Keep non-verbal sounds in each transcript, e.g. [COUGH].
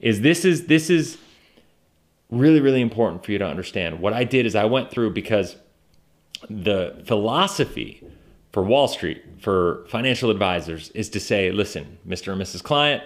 is this is this is really really important for you to understand. What I did is I went through because the philosophy for Wall Street, for financial advisors, is to say, listen, Mr. and Mrs. Client,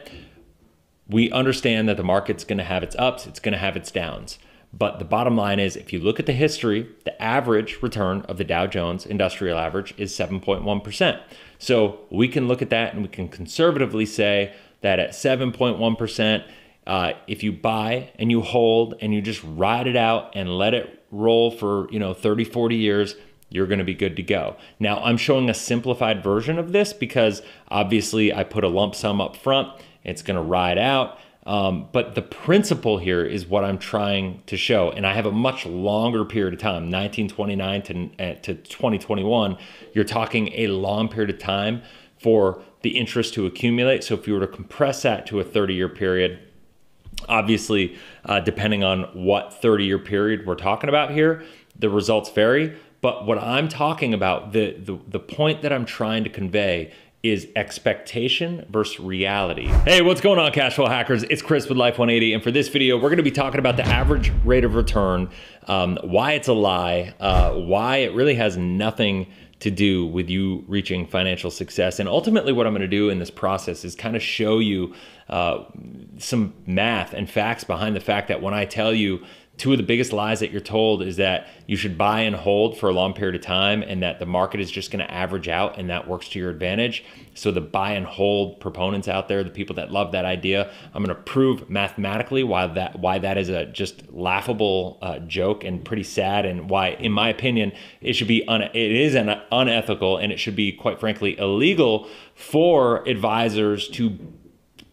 we understand that the market's going to have its ups, it's going to have its downs. But the bottom line is if you look at the history, the average return of the Dow Jones Industrial Average is 7.1%. So we can look at that and we can conservatively say that at 7.1%, uh, if you buy and you hold and you just ride it out and let it roll for you know 30 40 years you're going to be good to go. Now, I'm showing a simplified version of this because obviously I put a lump sum up front. It's going to ride out. Um, but the principle here is what I'm trying to show. And I have a much longer period of time, 1929 to, uh, to 2021. You're talking a long period of time for the interest to accumulate. So if you were to compress that to a 30 year period, obviously, uh, depending on what 30 year period we're talking about here, the results vary. But what I'm talking about, the, the, the point that I'm trying to convey is expectation versus reality. Hey, what's going on, cash flow hackers? It's Chris with Life 180, and for this video, we're going to be talking about the average rate of return, um, why it's a lie, uh, why it really has nothing to do with you reaching financial success, and ultimately, what I'm going to do in this process is kind of show you uh, some math and facts behind the fact that when I tell you two of the biggest lies that you're told is that you should buy and hold for a long period of time and that the market is just going to average out and that works to your advantage. So the buy and hold proponents out there, the people that love that idea, I'm going to prove mathematically why that why that is a just laughable uh, joke and pretty sad and why in my opinion it should be un- it is an unethical and it should be quite frankly illegal for advisors to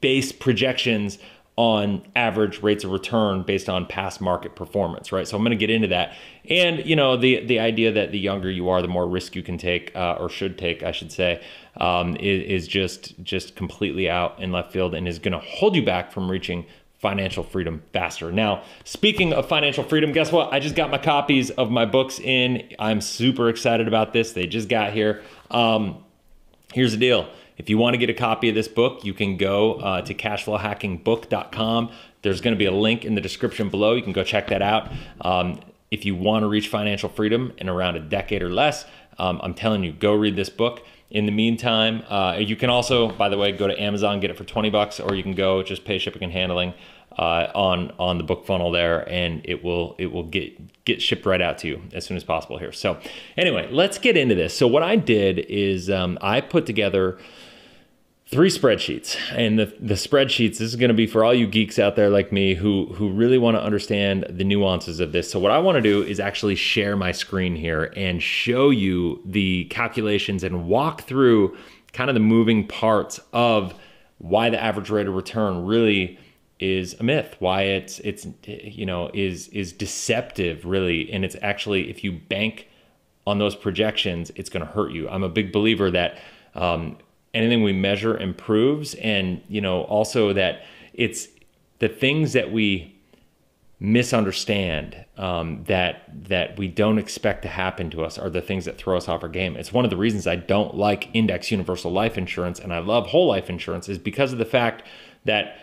base projections on average rates of return based on past market performance, right? So I'm going to get into that, and you know the the idea that the younger you are, the more risk you can take uh, or should take, I should say, um, is, is just just completely out in left field and is going to hold you back from reaching financial freedom faster. Now, speaking of financial freedom, guess what? I just got my copies of my books in. I'm super excited about this. They just got here. Um, here's the deal if you want to get a copy of this book, you can go uh, to cashflowhackingbook.com. There's going to be a link in the description below. You can go check that out. Um, if you want to reach financial freedom in around a decade or less, um, I'm telling you, go read this book. In the meantime, uh, you can also, by the way, go to Amazon, get it for 20 bucks, or you can go just pay shipping and handling uh, on on the book funnel there, and it will it will get get shipped right out to you as soon as possible here. So anyway, let's get into this. So what I did is um, I put together three spreadsheets. And the, the spreadsheets this is going to be for all you geeks out there like me who who really want to understand the nuances of this. So what i want to do is actually share my screen here and show you the calculations and walk through kind of the moving parts of why the average rate of return really is a myth why it's it's you know is is deceptive really. And it's actually if you bank on those projections it's going to hurt you. I'm a big believer that um, anything we measure improves and you know also that it's the things that we misunderstand um, that that we don't expect to happen to us are the things that throw us off our game. It's one of the reasons I don't like index universal life insurance and I love whole life insurance is because of the fact that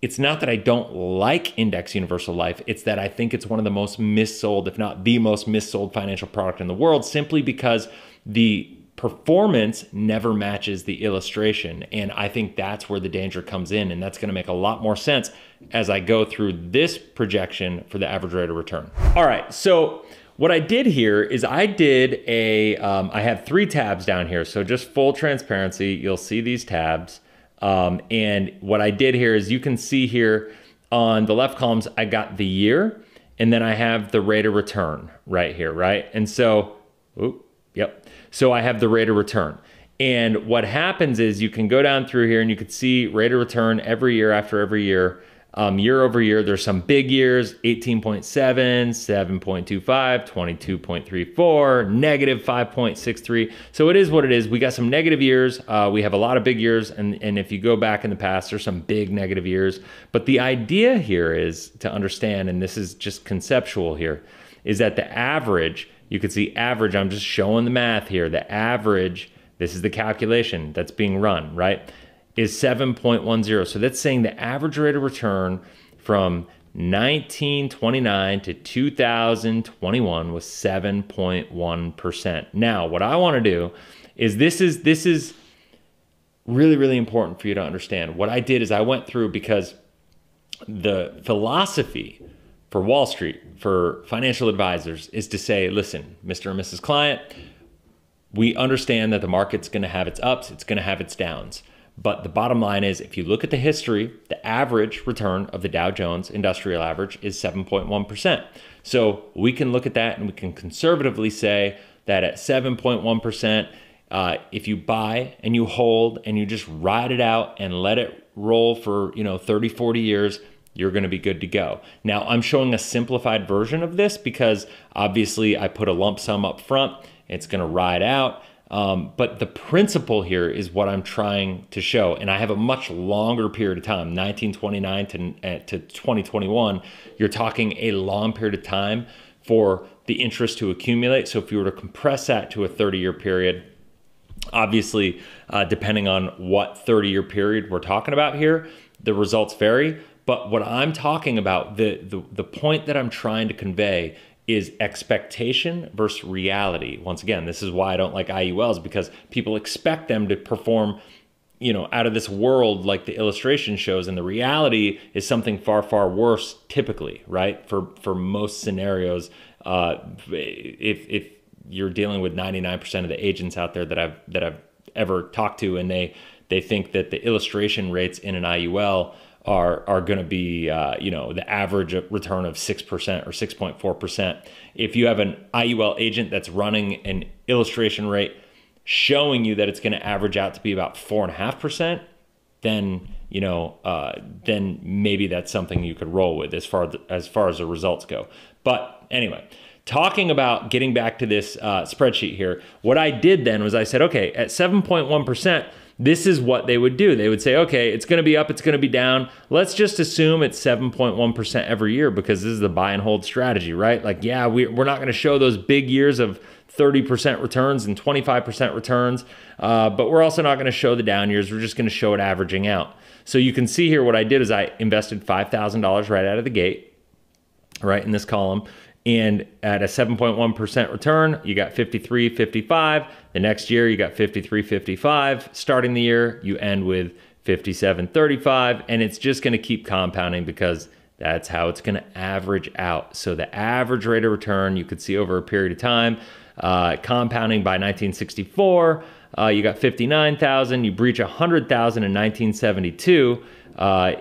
it's not that I don't like index universal life, it's that I think it's one of the most missold, if not the most missold financial product in the world, simply because the performance never matches the illustration. And I think that's where the danger comes in. And that's going to make a lot more sense as I go through this projection for the average rate of return. All right. So, what I did here is I did a. Um, I have three tabs down here. So, just full transparency, you'll see these tabs. Um, and what I did here is you can see here on the left columns, I got the year and then I have the rate of return right here, right? And so, ooh, yep. So I have the rate of return. And what happens is you can go down through here and you can see rate of return every year after every year. Um, year over year, there's some big years 18.7, 7.25, 22.34, negative 5.63. So it is what it is. We got some negative years. Uh, we have a lot of big years. And, and if you go back in the past, there's some big negative years. But the idea here is to understand, and this is just conceptual here, is that the average you can see average, I'm just showing the math here. The average, this is the calculation that's being run, right? is 7.10. So that's saying the average rate of return from 1929 to 2021 was 7.1%. Now, what I want to do is this is this is really really important for you to understand. What I did is I went through because the philosophy for Wall Street, for financial advisors is to say, listen, Mr. and Mrs. Client, we understand that the market's going to have its ups, it's going to have its downs. But the bottom line is if you look at the history, the average return of the Dow Jones Industrial Average is 7.1%. So we can look at that and we can conservatively say that at 7.1%, uh, if you buy and you hold and you just ride it out and let it roll for, you know, 30, 40 years, you're going to be good to go. Now, I'm showing a simplified version of this because obviously I put a lump sum up front. It's going to ride out. Um, but the principle here is what I'm trying to show. And I have a much longer period of time, 1929 to, uh, to 2021. You're talking a long period of time for the interest to accumulate. So if you were to compress that to a 30 year period, obviously, uh, depending on what 30 year period we're talking about here, the results vary. But what I'm talking about, the, the, the point that I'm trying to convey is expectation versus reality. Once again, this is why I don't like IULs because people expect them to perform, you know, out of this world like the illustration shows, and the reality is something far, far worse. Typically, right? For for most scenarios, uh, if if you're dealing with 99% of the agents out there that I've that I've ever talked to, and they they think that the illustration rates in an IUL are are going to be uh, you know the average return of six percent or six point four percent. If you have an IUL agent that's running an illustration rate showing you that it's going to average out to be about four and a half percent, then you know uh, then maybe that's something you could roll with as far as far as the results go. But anyway. Talking about getting back to this uh, spreadsheet here, what I did then was I said, okay, at 7.1%, this is what they would do. They would say, okay, it's going to be up, it's going to be down. Let's just assume it's 7.1% every year because this is the buy and hold strategy, right? Like, yeah, we, we're not going to show those big years of 30% returns and 25% returns, uh, but we're also not going to show the down years. We're just going to show it averaging out. So you can see here what I did is I invested $5,000 right out of the gate, right in this column. And at a 7.1% return, you got 53, 55. The next year, you got 53, 55. Starting the year, you end with 57, 35. And it's just going to keep compounding because that's how it's going to average out. So the average rate of return you could see over a period of time, uh, compounding by 1964, uh, you got 59,000. You breach 100,000 in 1972, uh,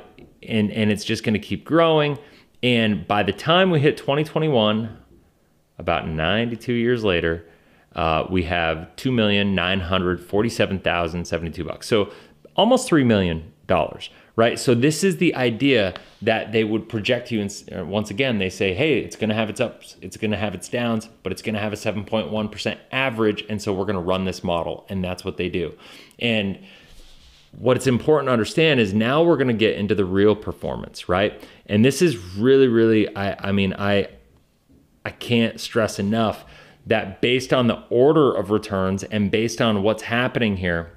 and, and it's just going to keep growing. And by the time we hit 2021, about 92 years later, uh, we have two million nine hundred forty-seven thousand seventy-two bucks. So almost three million dollars, right? So this is the idea that they would project you. And uh, once again, they say, hey, it's going to have its ups, it's going to have its downs, but it's going to have a 7.1% average, and so we're going to run this model, and that's what they do. And what it's important to understand is now we're going to get into the real performance, right? And this is really, really, I, I mean, I, I can't stress enough that based on the order of returns and based on what's happening here,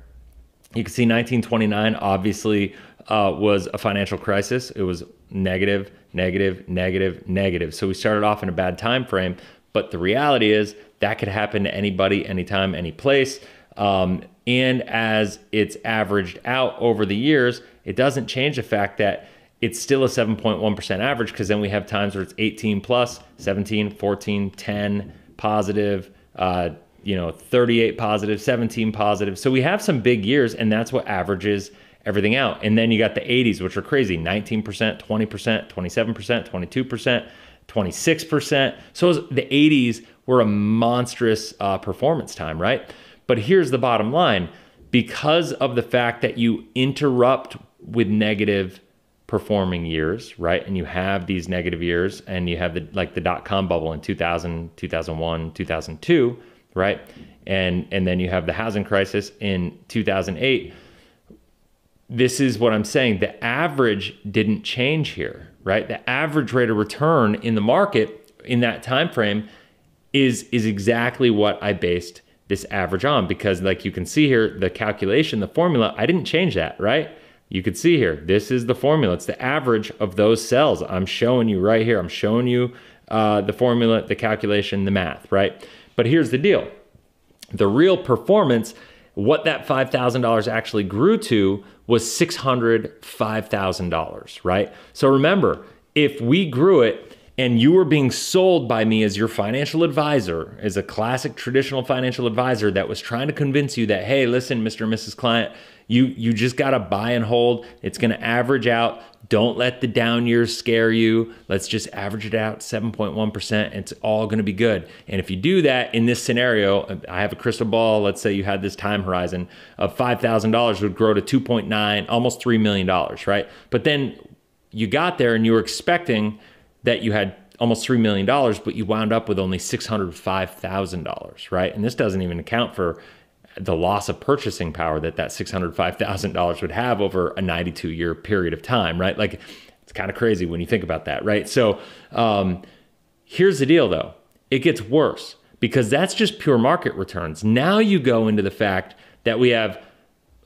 you can see 1929 obviously uh, was a financial crisis. It was negative, negative, negative, negative. So we started off in a bad time frame. But the reality is that could happen to anybody, anytime, any place. Um, and as it's averaged out over the years, it doesn't change the fact that it's still a 7.1% average because then we have times where it's 18 plus, 17, 14, 10 positive, uh, you know, 38 positive, 17 positive. So we have some big years, and that's what averages everything out. And then you got the 80s, which are crazy 19%, 20%, 27%, 22%, 26%. So the 80s were a monstrous uh, performance time, right? But here's the bottom line because of the fact that you interrupt with negative performing years, right? And you have these negative years and you have the like the dot com bubble in 2000, 2001, 2002, right? And and then you have the housing crisis in 2008. This is what I'm saying, the average didn't change here, right? The average rate of return in the market in that time frame is is exactly what I based this average on because like you can see here, the calculation, the formula, I didn't change that, right? You can see here, this is the formula. It's the average of those cells. I'm showing you right here. I'm showing you uh, the formula, the calculation, the math, right? But here's the deal. The real performance, what that $5,000 actually grew to was $605,000, right? So remember, if we grew it and you were being sold by me as your financial advisor, as a classic traditional financial advisor that was trying to convince you that, hey, listen, Mr. and Mrs. Client, you you just got to buy and hold. It's going to average out. Don't let the down years scare you. Let's just average it out 7.1%. It's all going to be good. And if you do that in this scenario, I have a crystal ball. Let's say you had this time horizon of $5,000 would grow to 2.9, almost $3 million, right? But then you got there and you were expecting that you had almost $3 million, but you wound up with only $605,000, right? And this doesn't even account for the loss of purchasing power that that $605,000 would have over a 92 year period of time, right? Like it's kind of crazy when you think about that, right? So um, here's the deal though it gets worse because that's just pure market returns. Now you go into the fact that we have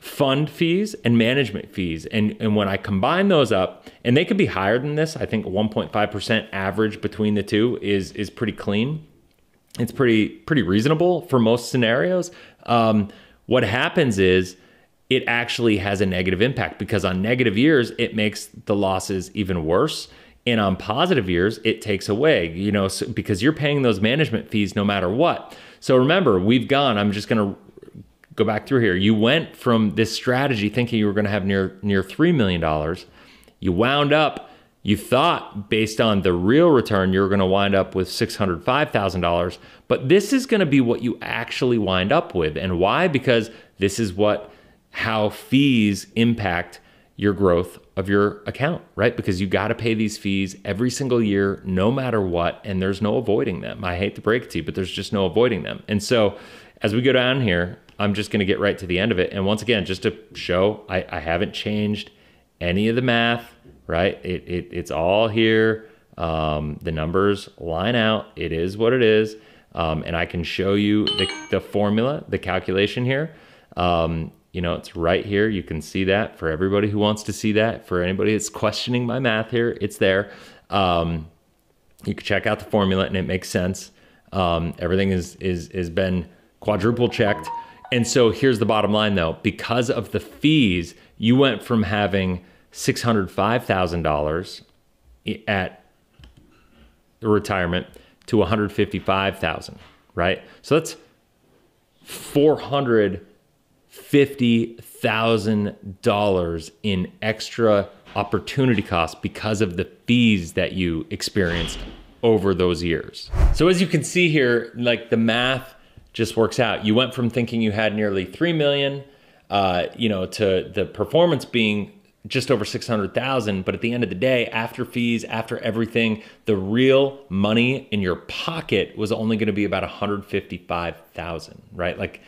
fund fees and management fees. And, and when I combine those up, and they could be higher than this, I think 1.5% average between the two is, is pretty clean. It's pretty pretty reasonable for most scenarios. Um, what happens is it actually has a negative impact because on negative years it makes the losses even worse and on positive years it takes away you know so, because you're paying those management fees no matter what so remember we've gone i'm just going to go back through here. You went from this strategy thinking you were going to have near near $3 million you wound up you thought based on the real return you were going to wind up with $605,000 but this is going to be what you actually wind up with. And why? Because this is what how fees impact your growth of your account right? Because you got to pay these fees every single year no matter what and there's no avoiding them. I hate to break it to you but there's just no avoiding them. And so as we go down here I'm just going to get right to the end of it and once again just to show I, I haven't changed any of the math right? It, it it's all here. Um, the numbers line out. It is what it is. Um, and I can show you the, the formula, the calculation here. Um, you know, it's right here. You can see that for everybody who wants to see that. For anybody that's [LAUGHS] questioning my math here, it's there. Um, you can check out the formula and it makes sense. Um, everything is is is been quadruple checked. And so here's the bottom line though, because of the fees, you went from having $605,000 at the retirement to 155,000, right? So that's $450,000 in extra opportunity costs because of the fees that you experienced over those years. So as you can see here, like the math just works out. You went from thinking you had nearly 3 million, uh, you know, to the performance being just over 600,000, but at the end of the day, after fees, after everything, the real money in your pocket was only going to be about 155,000, right? Like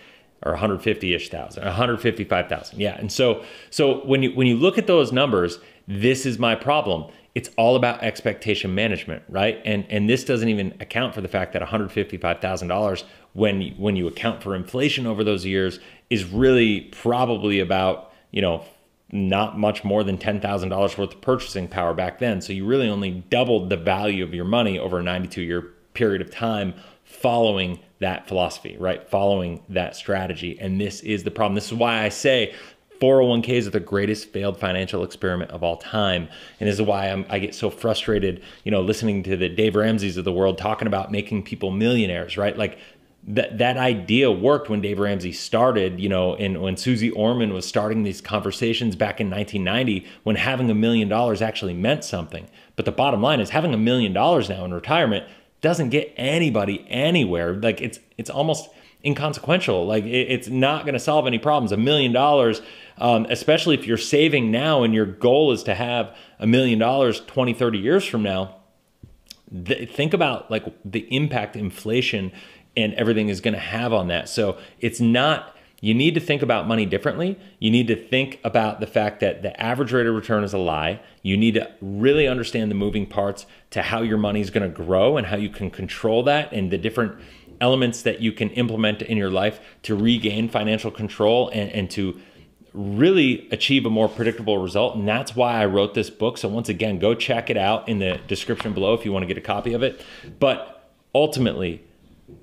or 150ish thousand, 155,000. Yeah. And so so when you when you look at those numbers, this is my problem. It's all about expectation management, right? And and this doesn't even account for the fact that $155,000 when when you account for inflation over those years is really probably about, you know, not much more than $10,000 worth of purchasing power back then. So you really only doubled the value of your money over a 92 year period of time following that philosophy, right? Following that strategy. And this is the problem. This is why I say 401ks are the greatest failed financial experiment of all time. And this is why I'm, I get so frustrated, you know, listening to the Dave Ramsey's of the world talking about making people millionaires, right? Like that that idea worked when Dave Ramsey started, you know, and when Suze Orman was starting these conversations back in 1990, when having a million dollars actually meant something. But the bottom line is having a million dollars now in retirement doesn't get anybody anywhere. Like it's it's almost inconsequential. Like it, it's not going to solve any problems. A million dollars, um, especially if you're saving now and your goal is to have a million dollars 20, 30 years from now. Th- think about like the impact inflation and everything is going to have on that. So it's not you need to think about money differently. You need to think about the fact that the average rate of return is a lie. You need to really understand the moving parts to how your money is going to grow and how you can control that and the different elements that you can implement in your life to regain financial control and, and to really achieve a more predictable result. And that's why I wrote this book. So, once again, go check it out in the description below if you want to get a copy of it. But ultimately,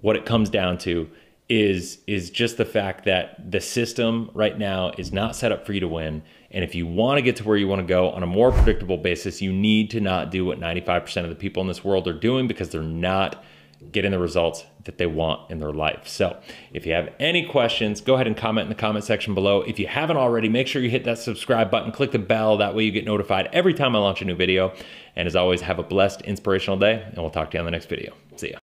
what it comes down to is is just the fact that the system right now is not set up for you to win and if you want to get to where you want to go on a more predictable basis you need to not do what 95% of the people in this world are doing because they're not getting the results that they want in their life. So, if you have any questions, go ahead and comment in the comment section below. If you haven't already, make sure you hit that subscribe button, click the bell. That way, you get notified every time I launch a new video. And as always, have a blessed, inspirational day, and we'll talk to you on the next video. See ya.